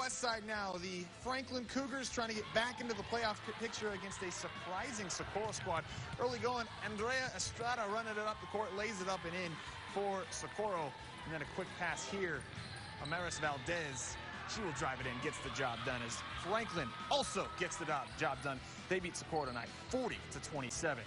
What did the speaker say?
west side now. The Franklin Cougars trying to get back into the playoff picture against a surprising Socorro squad. Early going, Andrea Estrada running it up the court, lays it up and in for Socorro. And then a quick pass here. Amaris Valdez, she will drive it in, gets the job done as Franklin also gets the job done. They beat Socorro tonight 40 to 27.